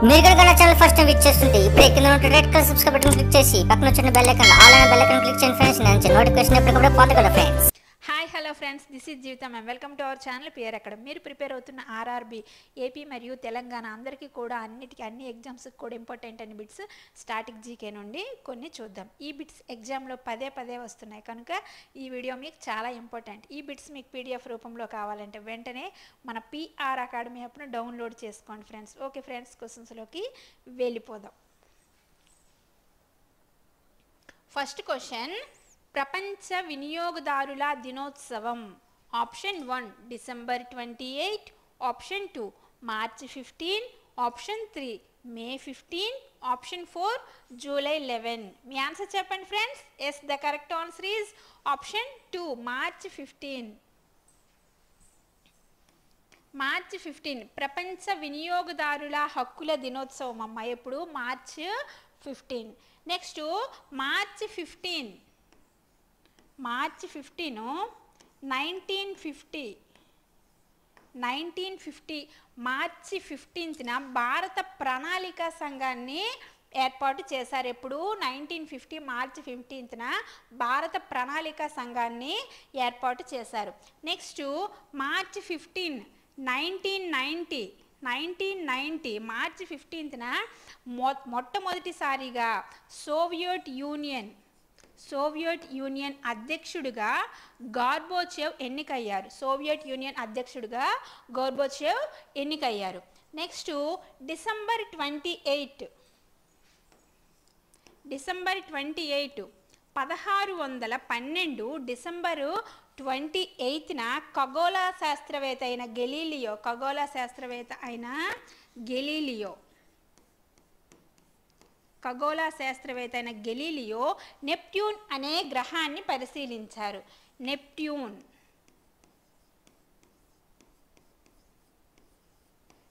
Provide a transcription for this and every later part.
మీరు కనుక నా ఛానల్ ఫస్ట్ టైం విచ్ చేస్తుంటే ఇప్పుడే కింద ఉన్న red colour subscribe button click చేసి పక్కన వచ్చిన బెల్ ఐకాన్ ఆల్ అయిన బెల్ ఐకాన్ క్లిక్ చేయండి ఫ్రెండ్స్ నేను నోటిఫికేషన్ ఎప్పటికప్పుడు పొందగలరు friends hi hello friends this is జీవితం and welcome to our channel pear అక్కడ మీరు ప్రిపేర్ అవుతున్న ఆర్ఆర్బి ఏపీ మరియు తెలంగాణ అందరికీ కూడా అన్నిటికీ అన్ని ఎగ్జామ్స్కి కూడా ఇంపార్టెంట్ అని బిట్స్ స్టాటిక్ జీకే నుండి కొన్ని చూద్దాం. ఈ బిట్స్ ఎగ్జామ్లో పదే పదే వస్తున్నాయి. కనుక ఈ వీడియో మీకు చాలా ఇంపార్టెంట్ ఈ బిట్స్ మీకు పీడిఎఫ్ రూపంలో కావాలంటే వెంటనే మన పిఆర్ అకాడమీ యాప్ను డౌన్లోడ్ చేసుకోండి ఫ్రెండ్స్ ఓకే ఫ్రెండ్స్ క్వశ్చన్స్లోకి వెళ్ళిపోదాం. ఫస్ట్ క్వశ్చన్ ప్రపంచ వినియోగదారుల దినోత్సవం. Option one December twenty eight. Option two March fifteen. Option three May fifteen. Option four July eleven. మీ ఆన్సర్ చెప్పండి friends. Yes the correct answer is option two March fifteen. March fifteen ప్రపంచ వినియోగదారుల హక్కుల దినోత్సవం అమ్మ. ఎప్పుడు? March fifteen. Next March fifteen. March fifteen nineteen fifty nineteen fifty మార్చి ఫిఫ్టీన్త్న భారత ప్రణాళిక సంఘాన్ని ఏర్పాటు చేశారు. ఎప్పుడు? నైన్టీన్ ఫిఫ్టీ మార్చి ఫిఫ్టీన్త్న భారత ప్రణాళిక సంఘాన్ని ఏర్పాటు చేశారు. నెక్స్ట్ మార్చి fifteen nineteen ninety nineteen ninety మార్చి ఫిఫ్టీన్త్న మొ మొట్టమొదటిసారిగా సోవియట్ యూనియన్ సోవియట్ యూనియన్ అధ్యక్షుడిగా గార్బోచేవ్ ఎన్నికయ్యారు. సోవియట్ యూనియన్ అధ్యక్షుడిగా గోర్బోచేవ్ ఎన్నికయ్యారు. Next December twenty eight. December twenty eight పదహారు వందల పన్నెండు డిసెంబరు ట్వంటీ ఎయిత్న ఖగోళ శాస్త్రవేత్త అయిన గెలీలియో ఖగోళ శాస్త్రవేత్త అయిన గెలీలియో ఖగోళ శాస్త్రవేత్త అయిన గెలీలియో నెప్ట్యూన్ అనే గ్రహాన్ని పరిశీలించారు. నెప్ట్యూన్.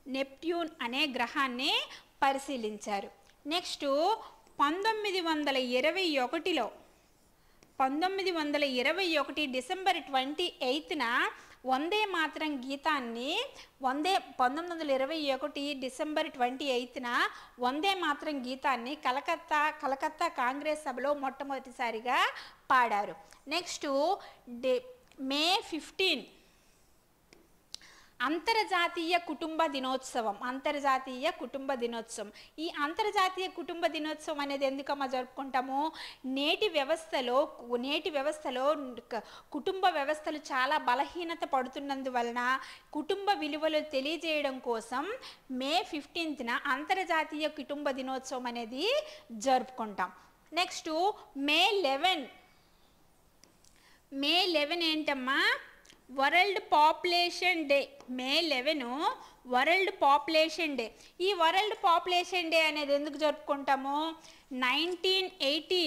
నెప్ట్యూన్ అనే గ్రహాన్ని పరిశీలించారు. నెక్స్ట్ పంతొమ్మిది వందల ఇరవై ఒకటిలో పంతొమ్మిది వందల ఇరవై ఒకటి డిసెంబర్ ట్వంటీ ఎయిత్న వందే మాత్రం గీతాన్ని వందే పంతొమ్మిది వందల ఇరవై ఒకటి డిసెంబర్ ట్వంటీ ఎయిత్న వందే మాత్రం గీతాన్ని కలకత్తా కలకత్తా కాంగ్రెస్ సభలో మొట్టమొదటిసారిగా పాడారు. నెక్స్ట్ డే మే ఫిఫ్టీన్ అంతర్జాతీయ కుటుంబ దినోత్సవం అంతర్జాతీయ కుటుంబ దినోత్సవం. ఈ అంతర్జాతీయ కుటుంబ దినోత్సవం అనేది ఎందుకమ్మా జరుపుకుంటాము? నేటి వ్యవస్థలో నేటి వ్యవస్థలో కుటుంబ వ్యవస్థలు చాలా బలహీనత పడుతున్నందువలన కుటుంబ విలువలు తెలియజేయడం కోసం మే ఫిఫ్టీన్త్న అంతర్జాతీయ కుటుంబ దినోత్సవం అనేది జరుపుకుంటాం. Next May eleven. May eleven ఏంటమ్మా? World population day May eleven world population day. ఈ వరల్డ్ పాపులేషన్ డే అనేది ఎందుకు జరుపుకుంటాము? నైన్టీన్ ఎయిటీ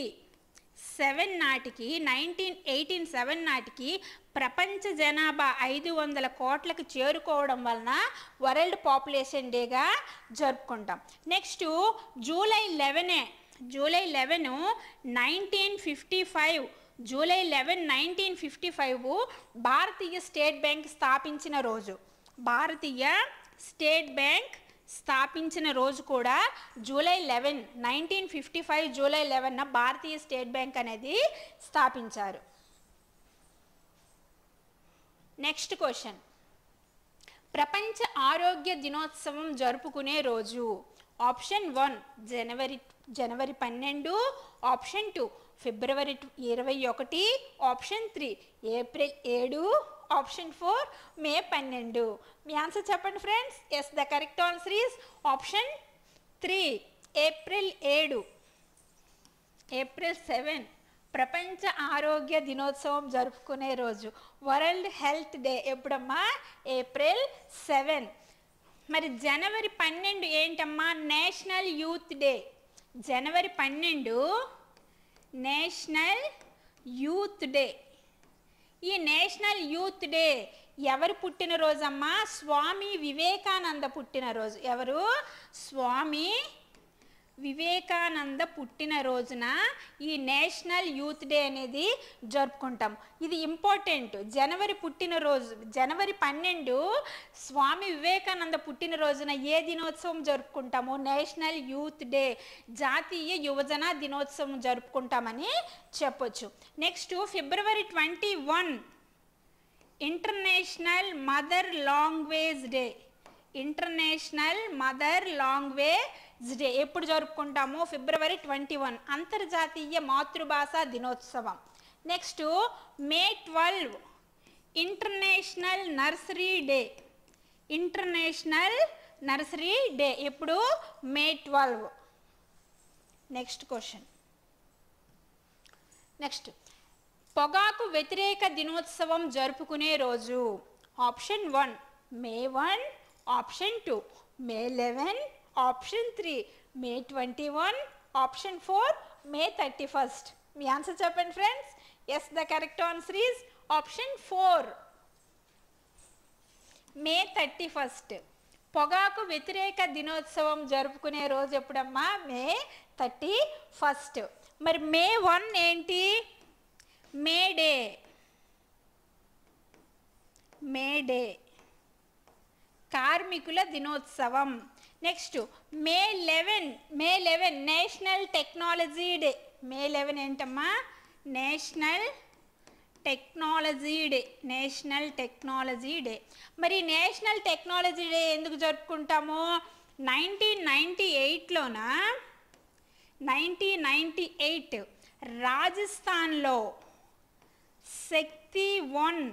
సెవెన్ నాటికి నైన్టీన్ ఎయిటీన్ సెవెన్ నాటికి ప్రపంచ జనాభా ఐదు వందల కోట్లకు చేరుకోవడం వలన వరల్డ్ పాపులేషన్ డేగా జరుపుకుంటాం. Next July లెవెనే July eleven nineteen fifty five July eleven nineteen fifty five భారతీయ స్టేట్ బ్యాంక్ స్థాపించిన రోజు. భారతీయ స్టేట్ బ్యాంక్ స్థాపించిన రోజు కూడా July eleven nineteen fifty five July లెవెన్న భారతీయ స్టేట్ బ్యాంక్ అనేది స్థాపించారు. Next question. ప్రపంచ ఆరోగ్య దినోత్సవం జరుపుకునే రోజు. ఆప్షన్ వన్ జనవరి జనవరి పన్నెండు. ఆప్షన్ టూ ఫిబ్రవరి టు- ఇరవై ఒకటి ఆప్షన్ త్రీ. ఏప్రిల్ ఏడు ఆప్షన్ ఫోర్ మే పన్నెండు. మీ ఆన్సర్ చెప్పండి friends. Yes the correct answer is option three April ఏడు. April seven. ప్రపంచ ఆరోగ్య దినోత్సవం జరుపుకునే రోజు. World health day ఎప్పుడమ్మా? April seven. మరి జనవరి పన్నెండు ఏంటమ్మా? National youth day. జనవరి పన్నెండు నేషనల్ యూత్ డే. ఈ నేషనల్ యూత్ డే ఎవరు పుట్టినరోజమ్మా? స్వామి వివేకానంద పుట్టినరోజు. ఎవరు? స్వామి వివేకానంద పుట్టినరోజున ఈ నేషనల్ యూత్ డే అనేది జరుపుకుంటాం. ఇది ఇంపార్టెంట్. జనవరి పుట్టినరోజు జనవరి పన్నెండు స్వామి వివేకానంద పుట్టినరోజున ఏ దినోత్సవం జరుపుకుంటాము? నేషనల్ యూత్ డే జాతీయ యువజన దినోత్సవం జరుపుకుంటామని చెప్పొచ్చు. నెక్స్ట్ ఫిబ్రవరి twenty one international mother language day. International mother language day ఎప్పుడు జరుపుకుంటాము ఫిబ్రవరి ట్వంటీ వన్ అంతర్జాతీయ మాతృభాష దినోత్సవం. Next May twelve international nursery day. International nursery day ఎప్పుడు? May twelve. Next question. Next పొగాకు వ్యతిరేక దినోత్సవం జరుపుకునే రోజు. Option one May one option two May eleven option three May twenty one option four May thirty first మీ answer చెప్పండి friends yes the correct answer is option four May thirty first పొగాకు వ్యతిరేక దినోత్సవం జరుపుకునే రోజు ఎప్పుడమ్మా? మే థర్టీ ఫస్ట్ మరి May one ఏంటి? May day May day కార్మికుల దినోత్సవం. Next May eleven May eleven national technology day. May eleven ఏంటమ్మా? National technology day. National technology day. మరి నేషనల్ టెక్నాలజీ డే ఎందుకు జరుపుకుంటాము? నైన్టీన్ నైంటీ ఎయిట్లోన నైన్టీన్ నైంటీ ఎయిట్ రాజస్థాన్లో Shakti one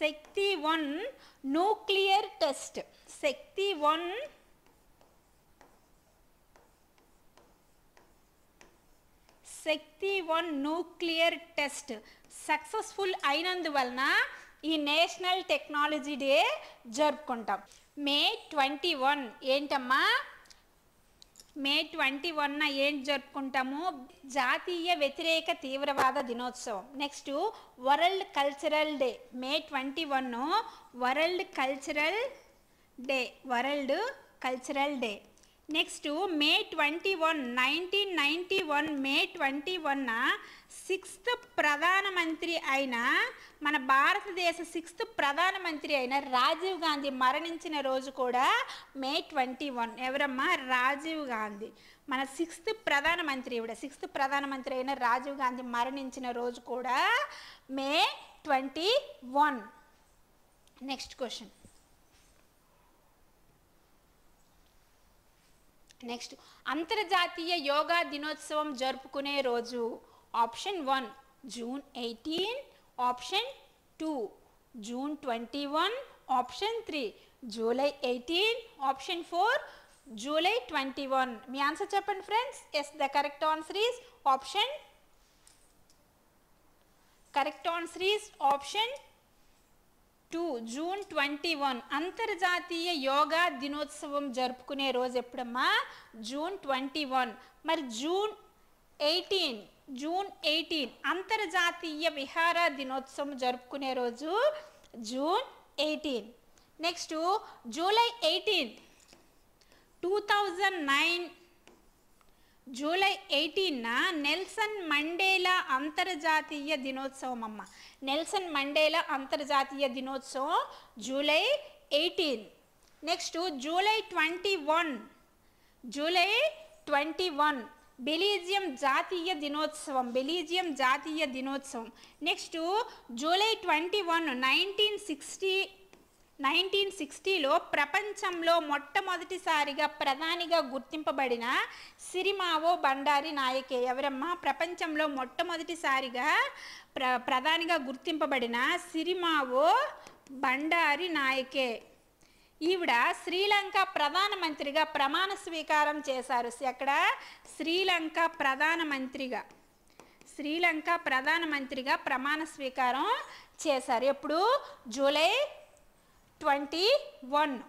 Shakti one nuclear test. Shakti one Shakti one nuclear test successful అయినందువలన ఈ national technology day జరుపుకుంటాం. May twenty one ఏంటమ్మా? May twenty వన్న ఏం జరుపుకుంటాము? జాతీయ వ్యతిరేక తీవ్రవాద దినోత్సవం. Next world cultural day. May twenty one world cultural day. World cultural day. Next May twenty one nineteen ninety one May twenty వన్న సిక్స్త్ ప్రధానమంత్రి అయిన మన భారతదేశ సిక్స్త్ ప్రధానమంత్రి అయిన రాజీవ్ గాంధీ మరణించిన రోజు కూడా మే ట్వంటీ వన్ ఎవరమ్మా? రాజీవ్ గాంధీ. మన సిక్స్త్ ప్రధానమంత్రి ఇవిడ సిక్స్త్ ప్రధానమంత్రి అయిన రాజీవ్ గాంధీ మరణించిన రోజు కూడా May twenty one next question next అంతర్జాతీయ యోగా దినోత్సవం జరుపుకునే రోజు option one June eighteen option two June twenty one option three July eighteen option four July twenty one మీ ఆన్సర్ చెప్పండి friends yes the correct answer is option correct answer is option two June twenty one అంతర్జాతీయ యోగా దినోత్సవం జరుపుకునే రోజు ఎప్పుడమ్మా? June twenty one. మరి June eighteen June eighteen అంతర్జాతీయ విహార దినోత్సవం జరుపుకునే రోజు June eighteen. Next July eighteen two thousand nine July ఎయిటీన్న Nelson Mandela అంతర్జాతీయ దినోత్సవం అమ్మ నెల్సన్ మండేలా అంతర్జాతీయ దినోత్సవం July eighteen next July twenty one July twenty one Belgium జాతీయ దినోత్సవం బెలీజియం జాతీయ దినోత్సవం next July twenty one nineteen sixty nineteen సిక్స్టీలో ప్రపంచంలో మొట్టమొదటిసారిగా ప్రధానిగా గుర్తింపబడిన సిరిమావో బండారి నాయకే ఎవరమ్మా? ప్రపంచంలో మొట్టమొదటిసారిగా ప్ర ప్రధానిగా గుర్తింపబడిన సిరిమావో బండారి నాయకే. ఈవిడ శ్రీలంక ప్రధానమంత్రిగా ప్రమాణ స్వీకారం చేశారు. ఎక్కడ శ్రీలంక ప్రధానమంత్రిగా శ్రీలంక ప్రధానమంత్రిగా ప్రమాణ స్వీకారం చేశారు. ఎప్పుడు? July twenty one.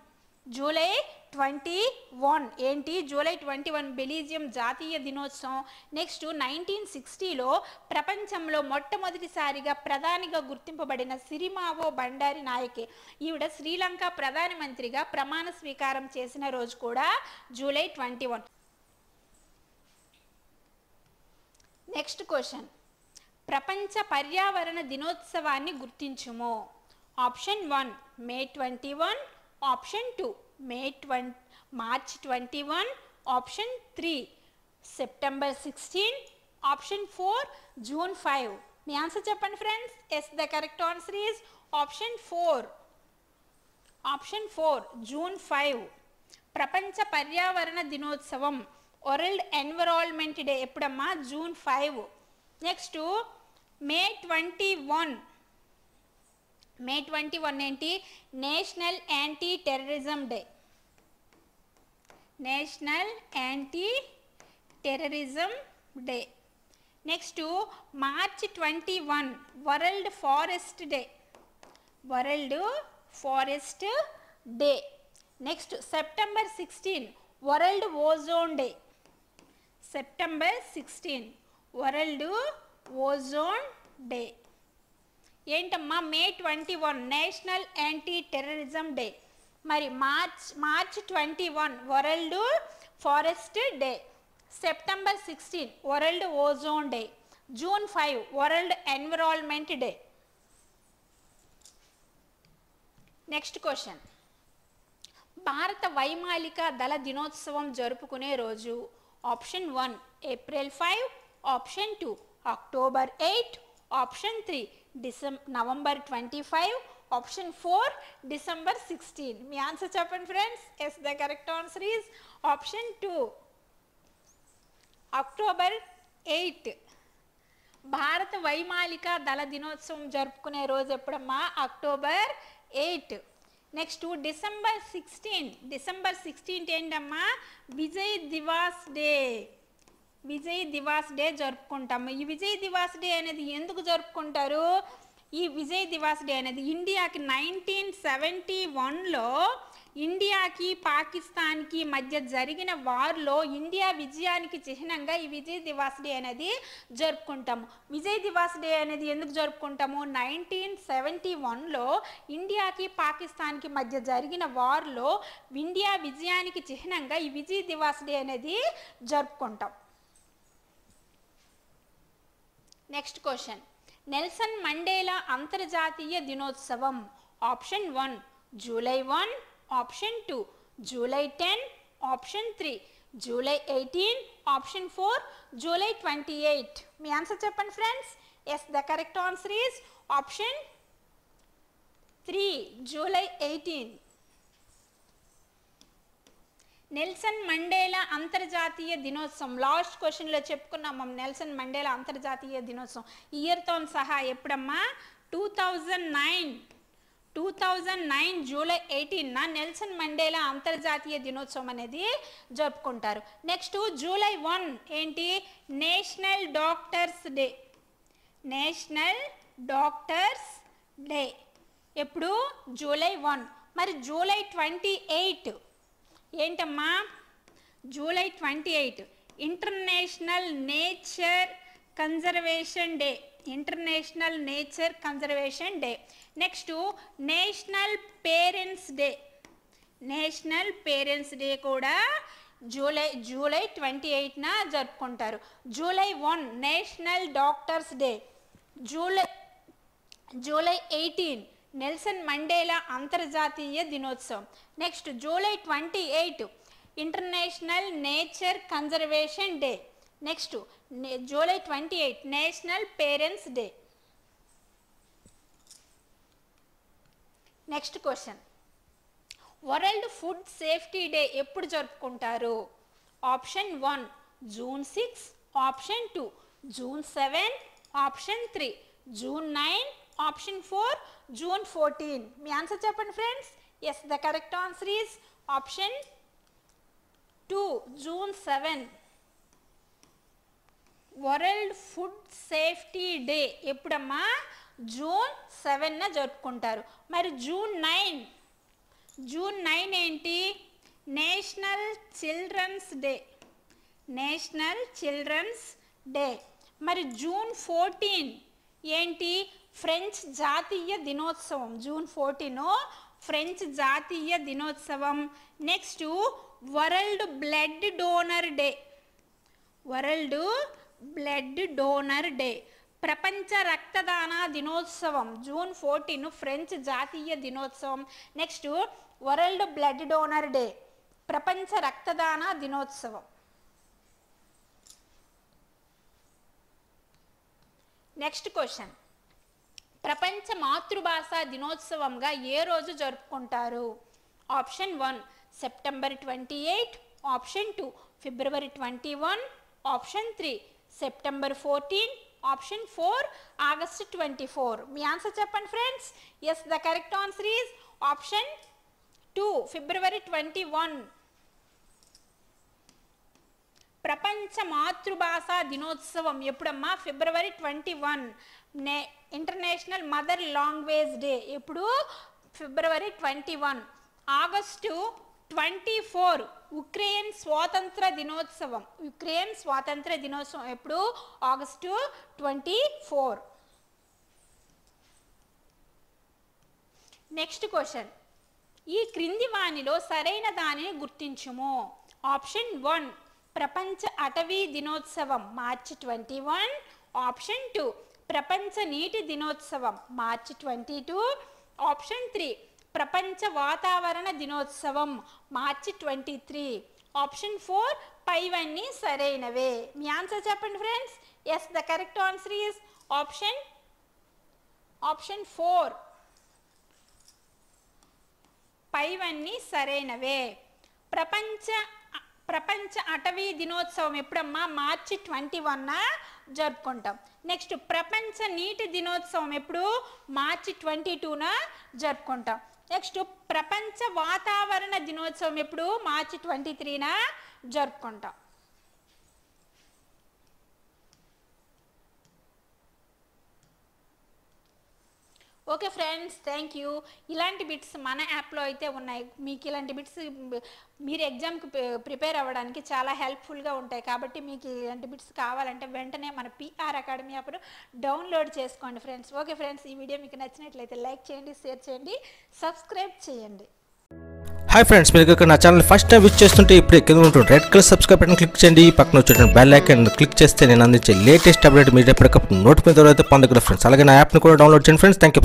July twenty one. ఏంటి? జూలై ట్వంటీ వన్ బెలీజియం జాతీయ దినోత్సవం. నెక్స్ట్ నైన్టీన్ సిక్స్టీలో ప్రపంచంలో మొట్టమొదటిసారిగా ప్రధానిగా గుర్తింపబడిన సిరిమావో బండారి నాయకే. ఈవిడ శ్రీలంక ప్రధానమంత్రిగా ప్రమాణ స్వీకారం చేసిన రోజు కూడా July twenty one. Next question. ప్రపంచ పర్యావరణ దినోత్సవాన్ని గుర్తించుము. Option one May twenty one option two May twenty March twenty one option three September sixteen option four June five మీ ఆన్సర్ చెప్పండి friends yes the correct answer is option four option four June five ప్రపంచ పర్యావరణ దినోత్సవం world environment day ఎప్పుడమ్మా? June five next May twenty one May twenty one ఏంటి? National anti terrorism day national anti terrorism day next March twenty one world forest day world forest day next September sixteen world ozone day September sixteen world ozone day ఏంటమ్మా May twenty one national anti terrorism day. మరి March March twenty one world forest day. September sixteen world ozone day. June five world environment day. Next question. భారత వైమాలిక దళ దినోత్సవం జరుపుకునే రోజు. Option one April five option two October eight option three December November twenty five option four December sixteen మీ answer చెప్పండి friends yes the correct answer is option two October eight భారత వైమాలిక దళ దినోత్సవం జరుపుకునే రోజు ఎప్పుడమ్మా? October eight next December sixteen December sixteenth ఏంటమ్మా? Vijay Diwas day. Vijay Diwas day జరుపుకుంటాము. ఈ విజయ్ దివాస్ డే అనేది ఎందుకు జరుపుకుంటారు? ఈ విజయ్ దివాస్ డే అనేది ఇండియాకి నైన్టీన్ సెవెంటీ వన్లో ఇండియాకి పాకిస్తాన్కి మధ్య జరిగిన వార్లో ఇండియా విజయానికి చిహ్నంగా ఈ విజయ్ దివాస్ డే అనేది జరుపుకుంటాము. విజయ్ దివాస్ డే అనేది ఎందుకు జరుపుకుంటాము? నైన్టీన్ సెవెంటీ వన్లో ఇండియాకి పాకిస్తాన్కి మధ్య జరిగిన వార్లో ఇండియా విజయానికి చిహ్నంగా ఈ విజయ్ దివాస్ డే అనేది జరుపుకుంటాం. నెక్స్ట్ క్వశ్చన్ నెల్సన్ మండేలా అంతర్జాతీయ దినోత్సవం option one July one option two July ten option three July eighteen option four July twenty eight మీ ఆన్సర్ చెప్పండి friends yes the correct answer is option three July eighteen Nelson Mandela అంతర్జాతీయ దినోత్సవం last క్వశ్చన్లో చెప్పుకున్నాం మనం Nelson Mandela అంతర్జాతీయ దినోత్సవం ఇయర్తో సహా ఎప్పుడమ్మా? Two thousand nine two thousand nine July ఎయిటీన్న Nelson Mandela అంతర్జాతీయ దినోత్సవం అనేది జరుపుకుంటారు. నెక్స్ట్ జూలై వన్ ఏంటి? National doctors day national doctors day ఎప్పుడు? జూలై వన్ మరి జూలై ట్వంటీ ఎయిట్ ఏంటమ్మా? July twenty eight international nature conservation day. International nature conservation day. Next national parents day. National parents day కూడా July July twenty ఎయిట్న జరుపుకుంటారు. July one national doctors day. July July eighteen Nelson Mandela అంతర్జాతీయ దినోత్సవం. Next July twenty eight international nature conservation day. Next July twenty eight national parents day. Next question. World food safety day ఎప్పుడు జరుపుకుంటారు? Option one June six option two June seven option three June nine option four June fourteen మీ answer చెప్పండి friends yes the correct answer is option two June seven world food safety day ఎప్పుడమ్మా? June సెవెన్న జరుపుకుంటారు. మరి June nine June nine ఏంటి? National children's day national children's day మరి June fourteen ఏంటి? French జాతీయ దినోత్సవం June fourteen French జాతీయ దినోత్సవం next world blood donor day world blood donor day ప్రపంచ రక్తదాన దినోత్సవం జూన్ ఫోర్టీన్ ఫ్రెంచ్ జాతీయ దినోత్సవం next world blood donor day ప్రపంచ రక్తదాన దినోత్సవం నెక్స్ట్ క్వశ్చన్ ప్రపంచ మాతృభాష దినోత్సవంగా ఏ రోజు జరుపుకుంటారు? Option one September twenty eight. Option two February twenty one. Option three September fourteen. Option four August twenty four. మీ ఆన్సర్ చెప్పండి friends. Yes the correct answer is option two February twenty one. ప్రపంచ మాతృభాష దినోత్సవం ఎప్పుడమ్మా? February twenty one. నే international mother language day ఎప్పుడు February twenty one August twenty four Ukraine స్వాతంత్ర దినోత్సవం Ukraine స్వాతంత్ర దినోత్సవం ఎప్పుడు? August twenty four next question ఈ క్రింది వానిలో సరైన దానిని గుర్తించుము. ఆప్షన్ వన్ ప్రపంచ అటవీ దినోత్సవం March twenty one option two ప్రపంచ నీటి దినోత్సవం March twenty two. Option three ప్రపంచ వాతావరణ దినోత్సవం March twenty three. Option four పైవన్నీ సరైనవే. మీ ఆన్సర్ చెప్పండి friends. Yes the correct answer is option option four పైవన్నీ సరైనవే. ప్రపంచ ప్రపంచ అటవీ దినోత్సవం ఎప్పుడమ్మా? మార్చి ట్వంటీ వన్న జరుపుకుంటాం. నెక్స్ట్ ప్రపంచ నీటి దినోత్సవం ఎప్పుడు? మార్చి ట్వంటీ టూన జరుపుకుంటాం. నెక్స్ట్ ప్రపంచ వాతావరణ దినోత్సవం ఎప్పుడు? మార్చి ట్వంటీ త్రీన జరుపుకుంటాం. Okay friends thank you. ఇలాంటి బిట్స్ మన యాప్లో అయితే ఉన్నాయి. మీకు ఇలాంటి బిట్స్ మీరు ఎగ్జామ్కి ప్రిపేర్ అవ్వడానికి చాలా హెల్ప్ఫుల్గా ఉంటాయి. కాబట్టి మీకు ఇలాంటి బిట్స్ కావాలంటే వెంటనే మన పిఆర్ అకాడమీ యాప్ను డౌన్లోడ్ చేసుకోండి ఫ్రెండ్స్. ఓకే ఫ్రెండ్స్ ఈ వీడియో మీకు నచ్చినట్లయితే లైక్ చేయండి షేర్ చేయండి సబ్స్క్రైబ్ చేయండి. హాయ్ ఫ్రెండ్స్ మీరు ఇక్కడ నా ఛానల్ ఫస్ట్ టైం విచ్ చేస్తుంటే ఇప్పుడు కింద ఉంటుంది red colour subscribe button click చేయండి. పక్కన వచ్చేటువంటి బెల్ ఐకన్ క్లిక్ చేస్తే నేను అందించే లేటెస్ట్ అప్డేట్ మీరు ఎప్పటికప్పుడు నోటిఫికేషన్ అయితే పొందగలరు ఫ్రెండ్స్ అలాగే నా యాప్ని కూడా డౌన్లోడ్ చేయండి ఫ్రెండ్స్. Thank you